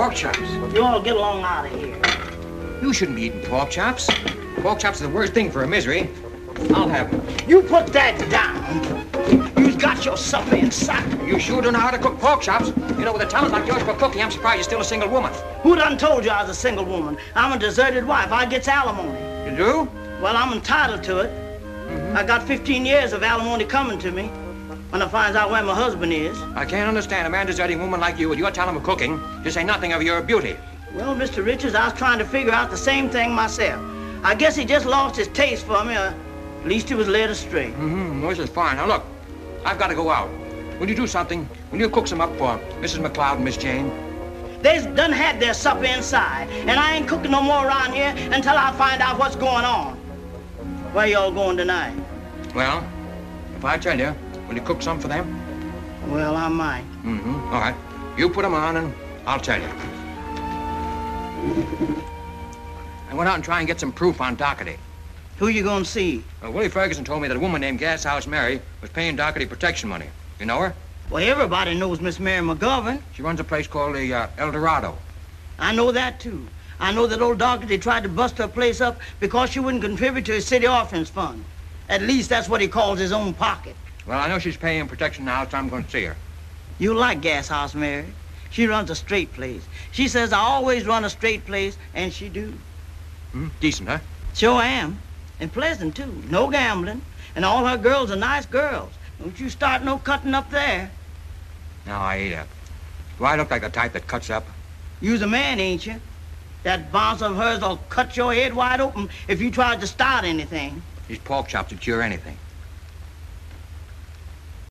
Pork chops. You all get along out of here. You shouldn't be eating pork chops. Pork chops are the worst thing for a misery. I'll have them. You put that down. You've got your supper in inside. You sure don't know how to cook pork chops. You know, with a talent like yours for cooking, I'm surprised you're still a single woman. Who done told you I was a single woman? I'm a deserted wife. I gets alimony. You do? Well, I'm entitled to it. Mm-hmm. I got 15 years of alimony coming to me when I finds out where my husband is. I can't understand a man deserting a woman like you with your talent of cooking to say nothing of your beauty. Well, Mr. Richards, I was trying to figure out the same thing myself. I guess he just lost his taste for me, or at least he was led astray. Mm-hmm. This is fine. Now, look, I've got to go out. Will you do something? Will you cook some up for Mrs. McLeod and Miss Jane? They's done had their supper inside, and I ain't cooking no more around here until I find out what's going on. Where y'all going tonight? Well, if I tell you, will you cook some for them? Well, I might. Mm-hmm. All right. You put them on, and I'll tell you. I went out and try and get some proof on Doherty. Who you gonna see? Well, Willie Ferguson told me that a woman named Gas House Mary was paying Doherty protection money. You know her? Well, everybody knows Miss Mary McGovern. She runs a place called the uh, El Dorado. I know that, too. I know that old Doherty tried to bust her place up because she wouldn't contribute to his city orphans fund. At least that's what he calls his own pocket. Well, I know she's paying protection now, so I'm going to see her. You like Gas House Mary. She runs a straight place. She says I always run a straight place, and she do. Hmm? Decent, huh? Sure am. And pleasant, too. No gambling. And all her girls are nice girls. Don't you start no cutting up there. No, I ain't up. Do I look like the type that cuts up? You's a man, ain't you? That bounce of hers will cut your head wide open if you tried to start anything. These pork chops would cure anything.